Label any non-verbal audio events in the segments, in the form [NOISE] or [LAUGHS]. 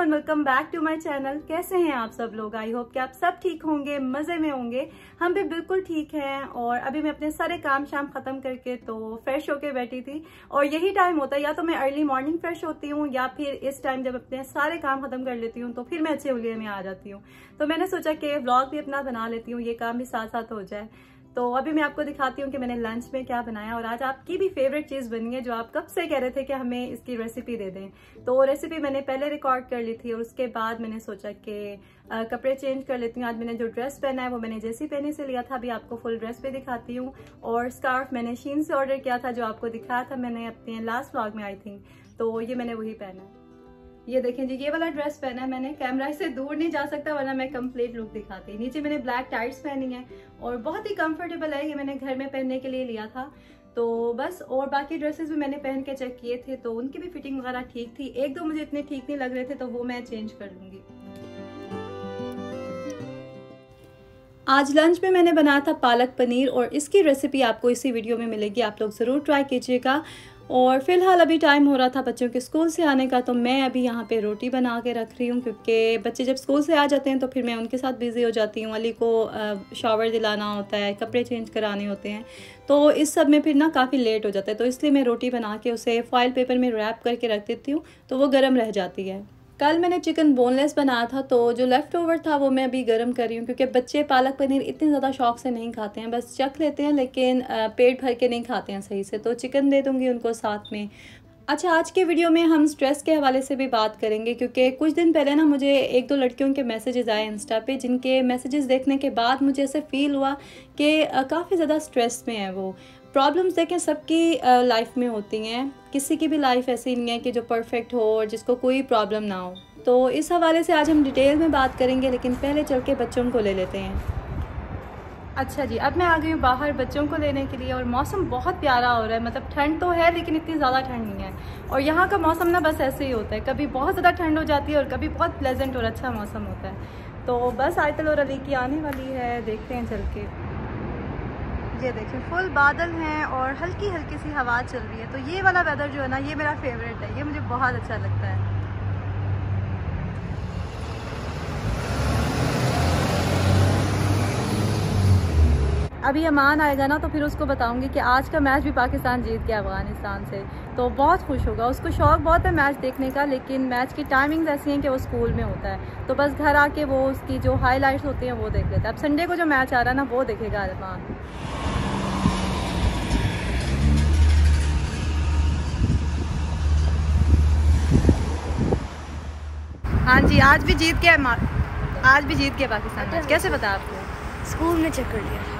Welcome back to my channel कैसे हैं आप सब लोग? आई होप कि आप सब ठीक होंगे, मज़े में होंगे। हम भी बिल्कुल ठीक हैं और अभी मैं अपने सारे काम शाम खत्म करके तो फ्रेश होके बैठी थी। और यही टाइम होता है, या तो मैं अर्ली मॉर्निंग फ्रेश होती हूँ, या फिर इस टाइम जब अपने सारे काम खत्म कर लेती हूँ तो फिर मैं अच्छे उलिये में आ जाती हूँ। तो मैंने सोचा कि ब्लॉग भी अपना बना लेती हूँ, ये काम भी साथ साथ हो जाए। तो अभी मैं आपको दिखाती हूँ कि मैंने लंच में क्या बनाया और आज आपकी भी फेवरेट चीज़ बनी है जो आप कब से कह रहे थे कि हमें इसकी रेसिपी दे दें। तो रेसिपी मैंने पहले रिकॉर्ड कर ली थी और उसके बाद मैंने सोचा कि कपड़े चेंज कर लेती हूँ। आज मैंने जो ड्रेस पहना है वो मैंने जैसी पहने से लिया था। अभी आपको फुल ड्रेस पे दिखाती हूँ और स्कार्फ मैंने शीन से ऑर्डर किया था जो आपको दिखाया था। मैंने अपने लास्ट ब्लॉग में आई थिंक तो ये मैंने वही पहना है। ये देखें जी, ये वाला ड्रेस पहना है मैंने। कैमरा से दूर नहीं जा सकता, वरना मैं कंप्लीट लुक दिखाती। नीचे मैंने ब्लैक टाइट्स पहनी है और बहुत ही कंफर्टेबल है, ये मैंने घर में पहनने के लिए लिया था। तो बस, और बाकी ड्रेसेस भी मैंने पहन के चेक किए थे तो उनकी भी फिटिंग वगैरह ठीक थी। एक दो मुझे इतने ठीक नहीं लग रहे थे तो वो मैं चेंज कर लूँगी। आज लंच में मैंने बनाया था पालक पनीर, और इसकी रेसिपी आपको इसी वीडियो में मिलेगी। आप लोग ज़रूर ट्राई कीजिएगा। और फ़िलहाल अभी टाइम हो रहा था बच्चों के स्कूल से आने का तो मैं अभी यहाँ पे रोटी बना के रख रही हूँ क्योंकि बच्चे जब स्कूल से आ जाते हैं तो फिर मैं उनके साथ बिज़ी हो जाती हूँ। अली को शावर दिलाना होता है, कपड़े चेंज कराने होते हैं। तो इस सब में फिर ना काफ़ी लेट हो जाता है तो इसलिए मैं रोटी बना के उसे फॉइल पेपर में रैप करके रख देती हूँ तो वो गर्म रह जाती है। कल मैंने चिकन बोनलेस बनाया था तो जो लेफ़्ट ओवर था वो मैं अभी गर्म कर रही हूँ, क्योंकि बच्चे पालक पनीर इतने ज़्यादा शौक से नहीं खाते हैं, बस चख लेते हैं, लेकिन पेट भर के नहीं खाते हैं सही से तो चिकन दे दूँगी उनको साथ में। अच्छा आज के वीडियो में हम स्ट्रेस के हवाले से भी बात करेंगे, क्योंकि कुछ दिन पहले ना मुझे एक दो लड़कियों के मैसेजेस आए इंस्टा पे, जिनके मैसेजेस देखने के बाद मुझे ऐसे फील हुआ कि काफ़ी ज़्यादा स्ट्रेस में है वो। प्रॉब्लम्स देखें, सबकी लाइफ में होती हैं। किसी की भी लाइफ ऐसी नहीं है कि जो परफेक्ट हो और जिसको कोई प्रॉब्लम ना हो। तो इस हवाले से आज हम डिटेल में बात करेंगे, लेकिन पहले चल के बच्चों को ले लेते हैं। अच्छा जी, अब मैं आ गई हूँ बाहर बच्चों को लेने के लिए और मौसम बहुत प्यारा हो रहा है। मतलब ठंड तो है, लेकिन इतनी ज़्यादा ठंड नहीं है। और यहाँ का मौसम ना बस ऐसे ही होता है। कभी बहुत ज़्यादा ठंड हो जाती है और कभी बहुत प्लेजेंट और अच्छा मौसम होता है। तो बस आयतल और अली की आने वाली है। देखते हैं चल के। ये देखिए फुल बादल हैं और हल्की हल्की सी हवा चल रही है। तो ये वाला वेदर जो है ना, ये मेरा फेवरेट है। ये मुझे बहुत अच्छा लगता है। अभी अमान आएगा ना तो फिर उसको बताऊँगी कि आज का मैच भी पाकिस्तान जीत गया अफ़गानिस्तान से। तो बहुत खुश होगा। उसको शौक बहुत है मैच देखने का, लेकिन मैच की टाइमिंग्स ऐसी हैं कि वो स्कूल में होता है। तो बस घर आके वो उसकी जो हाईलाइट्स होती हैं, वो देख लेता है। अब संडे को जो मैच आ रहा है ना, वो देखेगा अरमान। हाँ जी, आज भी जीत गया आज भी जीत गया पाकिस्तान। कैसे पता आपको? स्कूल में चक्कर लिया।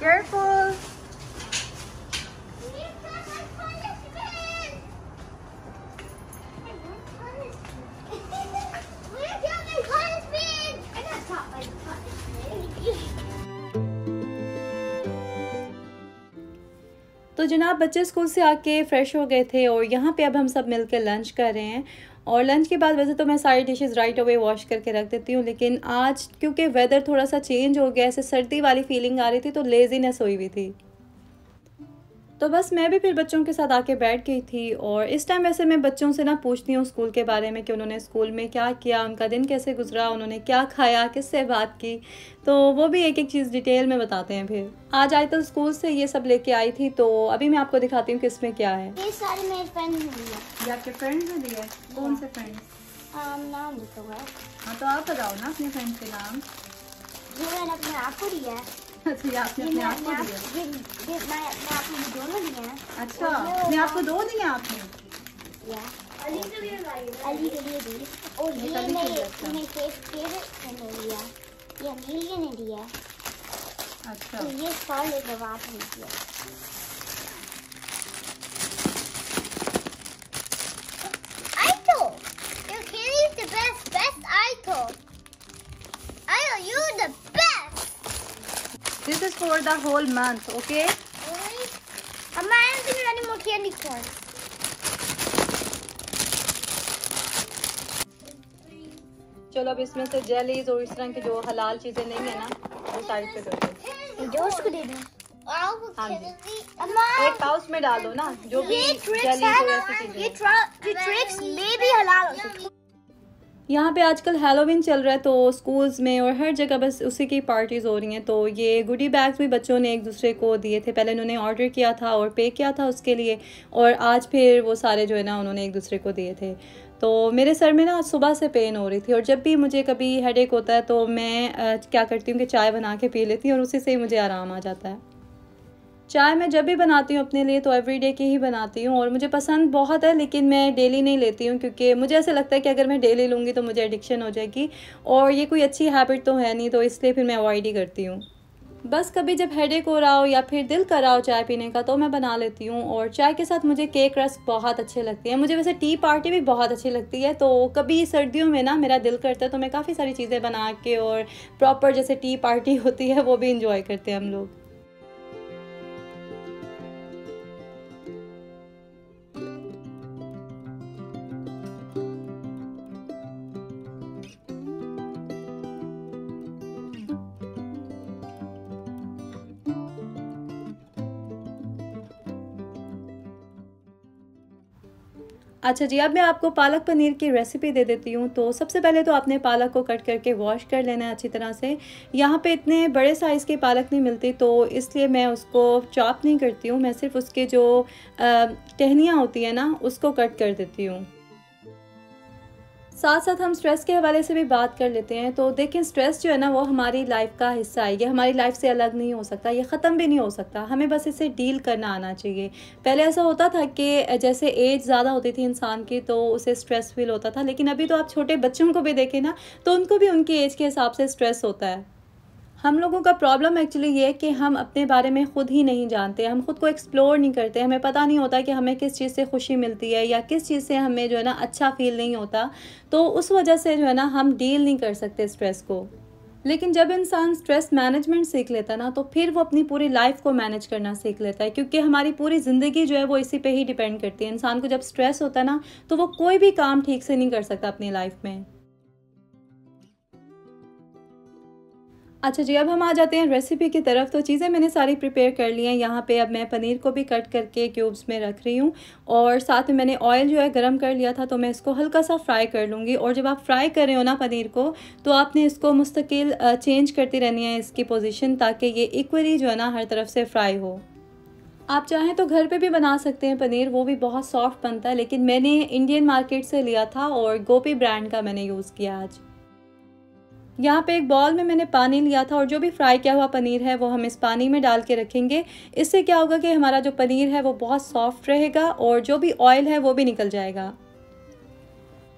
Careful. तो जनाब, बच्चे स्कूल से आके फ्रेश हो गए थे और यहाँ पे अब हम सब मिलकर लंच कर रहे हैं और लंच के बाद वैसे तो मैं सारी डिशेज़ राइट अवे वॉश करके रख देती हूँ, लेकिन आज क्योंकि वेदर थोड़ा सा चेंज हो गया, ऐसे सर्दी वाली फीलिंग आ रही थी तो लेजीनेस हुई हुई थी। तो बस मैं भी फिर बच्चों के साथ आके बैठ गई थी और इस टाइम वैसे मैं बच्चों से ना पूछती हूँ स्कूल के बारे में कि उन्होंने स्कूल में क्या किया उनका दिन कैसे गुजरा उन्होंने क्या खाया किससे बात की? तो वो भी एक एक चीज़ डिटेल में बताते हैं फिर। आज आई तो स्कूल से ये सब लेके आई थी तो अभी मैं आपको दिखाती हूँ कि इसमें क्या है। ये सारे मेरे फ्रेंड ने दिया आपके फ्रेंड्स ने दिया कौन से फ्रेंड्स नाम लिखा हुआ है। हाँ तो आप बताओ ना अपने फ्रेंड्स के नाम। ये मैंने अपने आप को दिया है। [LAUGHS] अच्छा ये आपने अपने आप को दिया। ये ये मैं मैं आपको दोनों दिए हैं अच्छा अपने आप को दो दिए आपने? या अली के लिए अली के लिए दी। और ये मैं के केक केक। ने दिया। ये अमीलिया ने दिया। अच्छा। तो ये साल जवाब बार दिया the whole month, okay? Amma, I'm going to run more candy corn. चलो अब इसमें से जेलीज और इस तरह की जो हलाल चीज़ें नहीं है ना वो साइड पे कर दो जो उसको दे दूँ हाँ जी एक पाउच में डाल दो ना जो भी जेलीज और ऐसी चीज़ें ये हैं। ट्रा- ये ट्रिक्स में भी हलाल हो सकती है यहाँ पे आजकल हेलोविन चल रहा है तो स्कूल्स में और हर जगह बस उसी की पार्टीज़ हो रही हैं। तो ये गुडी बैग्स भी बच्चों ने एक दूसरे को दिए थे। पहले उन्होंने ऑर्डर किया था और पे किया था उसके लिए और आज फिर वो सारे जो है ना उन्होंने एक दूसरे को दिए थे। तो मेरे सर में ना सुबह से पेन हो रही थी और जब भी मुझे कभी हेडेक होता है तो मैं क्या करती हूँ कि चाय बना के पी लेती हूँ और उसी से ही मुझे आराम आ जाता है। चाय मैं जब भी बनाती हूँ अपने लिए तो एवरीडे की ही बनाती हूँ और मुझे पसंद बहुत है, लेकिन मैं डेली नहीं लेती हूँ क्योंकि मुझे ऐसा लगता है कि अगर मैं डेली लूँगी तो मुझे एडिक्शन हो जाएगी और ये कोई अच्छी हैबिट तो है नहीं तो इसलिए फिर मैं अवॉइड ही करती हूँ। बस कभी जब हेडेक हो रहा हो या फिर दिल कर रहा हो चाय पीने का तो मैं बना लेती हूँ और चाय के साथ मुझे केक रस्क बहुत अच्छे लगते हैं। मुझे वैसे टी पार्टी भी बहुत अच्छी लगती है तो कभी सर्दियों में ना मेरा दिल करता है तो मैं काफ़ी सारी चीज़ें बना के और प्रॉपर जैसे टी पार्टी [LAUGHS] होती है, वो भी इंजॉय करते हैं हम लोग। अच्छा जी, अब मैं आपको पालक पनीर की रेसिपी दे देती हूँ। तो सबसे पहले तो आपने पालक को कट करके वॉश कर लेना है अच्छी तरह से। यहाँ पे इतने बड़े साइज़ की पालक नहीं मिलती तो इसलिए मैं उसको चॉप नहीं करती हूँ। मैं सिर्फ़ उसके जो टहनियाँ होती हैं ना, उसको कट कर देती हूँ। साथ साथ हम स्ट्रेस के हवाले से भी बात कर लेते हैं। तो देखें स्ट्रेस जो है ना, वो हमारी लाइफ का हिस्सा है। ये हमारी लाइफ से अलग नहीं हो सकता, ये ख़त्म भी नहीं हो सकता। हमें बस इसे डील करना आना चाहिए। पहले ऐसा होता था कि जैसे एज ज़्यादा होती थी इंसान की तो उसे स्ट्रेस फील होता था। लेकिन अभी तो आप छोटे बच्चों को भी देखें ना तो उनको भी उनकी एज के हिसाब से स्ट्रेस होता है। हम लोगों का प्रॉब्लम एक्चुअली ये है कि हम अपने बारे में खुद ही नहीं जानते, हम खुद को एक्सप्लोर नहीं करते, हमें पता नहीं होता कि हमें किस चीज़ से खुशी मिलती है या किस चीज़ से हमें जो है ना अच्छा फील नहीं होता। तो उस वजह से जो है ना हम डील नहीं कर सकते स्ट्रेस को। लेकिन जब इंसान स्ट्रेस मैनेजमेंट सीख लेता ना तो फिर वो अपनी पूरी लाइफ को मैनेज करना सीख लेता है, क्योंकि हमारी पूरी ज़िंदगी जो है वो इसी पे ही डिपेंड करती है। इंसान को जब स्ट्रेस होता है ना तो वो कोई भी काम ठीक से नहीं कर सकता अपनी लाइफ में। अच्छा जी, अब हम आ जाते हैं रेसिपी की तरफ़। तो चीज़ें मैंने सारी प्रिपेयर कर ली हैं। यहाँ पे अब मैं पनीर को भी कट करके क्यूब्स में रख रही हूँ और साथ में मैंने ऑयल जो है गरम कर लिया था तो मैं इसको हल्का सा फ्राई कर लूँगी। और जब आप फ्राई कर रहे हो ना पनीर को तो आपने इसको मुस्तकिल चेंज करती रहनी है इसकी पोजीशन ताकि ये इक्वली जो है ना हर तरफ़ से फ्राई हो। आप चाहें तो घर पे भी बना सकते हैं पनीर, वो भी बहुत सॉफ्ट बनता है, लेकिन मैंने इंडियन मार्केट से लिया था और गोपी ब्रांड का मैंने यूज़ किया आज। यहाँ पे एक बॉल में मैंने पानी लिया था और जो भी फ्राई किया हुआ पनीर है, वो हम इस पानी में डाल के रखेंगे। इससे क्या होगा कि हमारा जो पनीर है, वो बहुत सॉफ्ट रहेगा और जो भी ऑयल है, वो भी निकल जाएगा।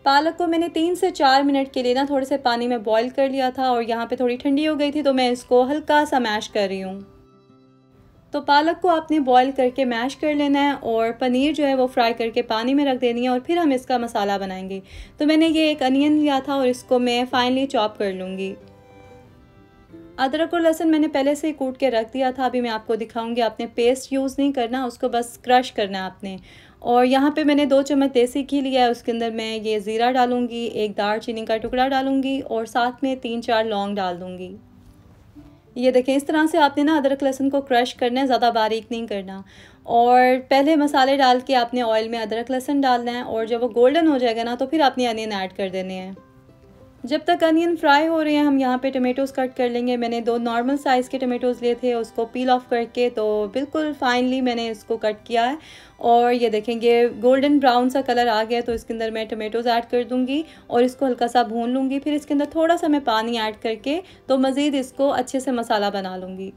पालक को मैंने तीन से चार मिनट के लिए ना थोड़े से पानी में बॉईल कर लिया था और यहाँ पे थोड़ी ठंडी हो गई थी तो मैं इसको हल्का सा मैश कर रही हूँ। तो पालक को आपने बॉईल करके मैश कर लेना है और पनीर जो है वो फ्राई करके पानी में रख देनी है और फिर हम इसका मसाला बनाएँगे। तो मैंने ये एक अनियन लिया था और इसको मैं फाइनली चॉप कर लूँगी। अदरक और लहसुन मैंने पहले से ही कूट के रख दिया था, अभी मैं आपको दिखाऊँगी, आपने पेस्ट यूज़ नहीं करना, उसको बस क्रश करना है आपने। और यहाँ पे मैंने दो चम्मच देसी घी लिया है, उसके अंदर मैं ये ज़ीरा डालूँगी, एक दार चीनी का टुकड़ा डालूँगी और साथ में तीन चार लौंग डाल दूँगी। ये देखें, इस तरह से आपने ना अदरक लहसुन को क्रश करना है, ज़्यादा बारीक नहीं करना। और पहले मसाले डाल के आपने ऑयल में अदरक लहसुन डालना है, और जब वो गोल्डन हो जाएगा ना तो फिर आपने अनियन ऐड कर देने हैं। जब तक अनियन फ्राई हो रहे हैं, हम यहाँ पे टमेटोज़ कट कर लेंगे। मैंने दो नॉर्मल साइज़ के टमेटोज़ लिए थे, उसको पील ऑफ़ करके तो बिल्कुल फाइनली मैंने इसको कट किया है। और ये देखेंगे गोल्डन ब्राउन सा कलर आ गया तो इसके अंदर मैं टमेटोज़ ऐड कर दूँगी और इसको हल्का सा भून लूँगी। फिर इसके अंदर थोड़ा सा मैं पानी ऐड करके तो मज़ीद इसको अच्छे से मसाला बना लूँगी।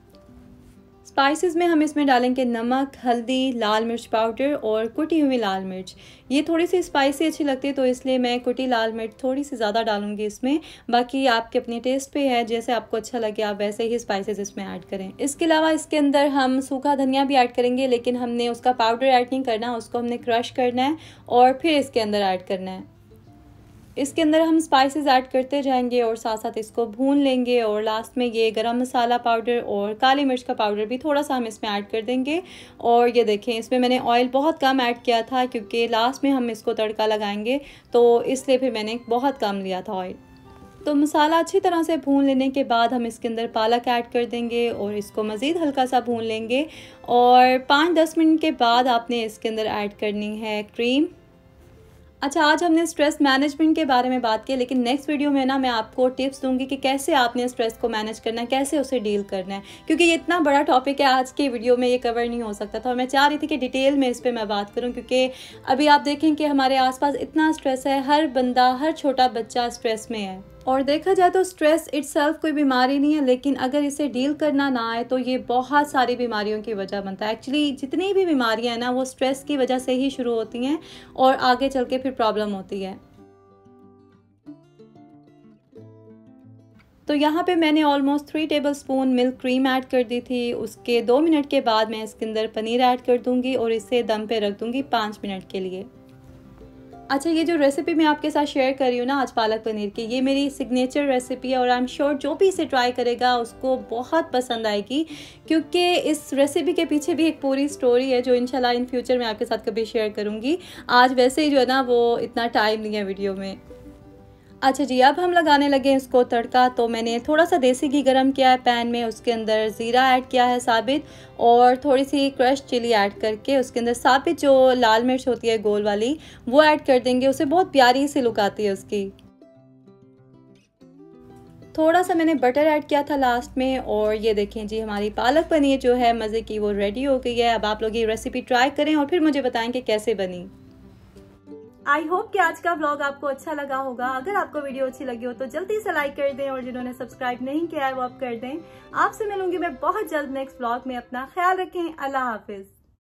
स्पाइसेस में हम इसमें डालेंगे नमक, हल्दी, लाल मिर्च पाउडर और कुटी हुई लाल मिर्च। ये थोड़ी सी स्पाइसी अच्छी लगती है तो इसलिए मैं कुटी लाल मिर्च थोड़ी सी ज़्यादा डालूँगी इसमें। बाकी आपके अपने टेस्ट पे है, जैसे आपको अच्छा लगे, आप वैसे ही स्पाइसेस इसमें ऐड करें। इसके अलावा इसके अंदर हम सूखा धनिया भी ऐड करेंगे, लेकिन हमने उसका पाउडर ऐड नहीं करना, उसको हमने क्रश करना है और फिर इसके अंदर ऐड करना है। इसके अंदर हम स्पाइसेस ऐड करते जाएँगे और साथ साथ इसको भून लेंगे और लास्ट में ये गरम मसाला पाउडर और काली मिर्च का पाउडर भी थोड़ा सा हम इसमें ऐड कर देंगे। और ये देखें, इसमें मैंने ऑयल बहुत कम ऐड किया था क्योंकि लास्ट में हम इसको तड़का लगाएँगे तो इसलिए फिर मैंने बहुत कम लिया था ऑयल तो मसाला अच्छी तरह से भून लेने के बाद हम इसके अंदर पालक ऐड कर देंगे और इसको मज़ीद हल्का सा भून लेंगे। और पाँच दस मिनट के बाद आपने इसके अंदर ऐड करनी है क्रीम अच्छा आज हमने स्ट्रेस मैनेजमेंट के बारे में बात की लेकिन नेक्स्ट वीडियो में ना मैं आपको टिप्स दूँगी कि कैसे आपने स्ट्रेस को मैनेज करना है, कैसे उसे डील करना है। क्योंकि ये इतना बड़ा टॉपिक है, आज के वीडियो में ये कवर नहीं हो सकता था। और मैं चाह रही थी कि डिटेल में इस पर मैं बात करूँ, क्योंकि अभी आप देखें कि हमारे आसपास इतना स्ट्रेस है, हर बंदा, हर छोटा बच्चा स्ट्रेस में है। और देखा जाए तो स्ट्रेस इट्स कोई बीमारी नहीं है, लेकिन अगर इसे डील करना ना आए तो ये बहुत सारी बीमारियों की वजह बनता है। एक्चुअली जितनी भी बीमारियाँ हैं ना, वो स्ट्रेस की वजह से ही शुरू होती हैं और आगे चल के फिर प्रॉब्लम होती है। तो यहाँ पे मैंने almost three tablespoon milk cream add कर दी थी। उसके दो मिनट के बाद मैं इसके अंदर पनीर ऐड कर दूँगी और इसे दम पे रख दूँगी पाँच मिनट के लिए। अच्छा ये जो रेसिपी मैं आपके साथ शेयर कर रही हूँ ना आज पालक पनीर की, ये मेरी सिग्नेचर रेसिपी है और आई एम श्योर जो भी इसे ट्राई करेगा, उसको बहुत पसंद आएगी, क्योंकि इस रेसिपी के पीछे भी एक पूरी स्टोरी है जो इनशाला इन फ्यूचर मैं आपके साथ कभी शेयर करूँगी। आज वैसे ही जो है ना, वो इतना टाइम नहीं है वीडियो में। अच्छा जी, अब हम लगाने लगे हैं इसको तड़का तो मैंने थोड़ा सा देसी घी गरम किया है पैन में, उसके अंदर ज़ीरा ऐड किया है साबित, और थोड़ी सी क्रश चिली ऐड करके उसके अंदर साबित जो लाल मिर्च होती है गोल वाली, वो ऐड कर देंगे, उसे बहुत प्यारी सी लुक आती है उसकी। थोड़ा सा मैंने बटर ऐड किया था लास्ट में, और ये देखें जी, हमारी पालक पनीर जो है, मज़े की वो रेडी हो गई है, अब आप लोग ये रेसिपी ट्राई करें और फिर मुझे बताएँ कि कैसे बनी। आई होप कि आज का ब्लॉग आपको अच्छा लगा होगा। अगर आपको वीडियो अच्छी लगी हो तो जल्दी से लाइक कर दें और जिन्होंने सब्सक्राइब नहीं किया है, वो आप कर दें। आपसे मिलूँगी मैं बहुत जल्द नेक्स्ट ब्लॉग में। अपना ख्याल रखें। अल्लाह हाफिज।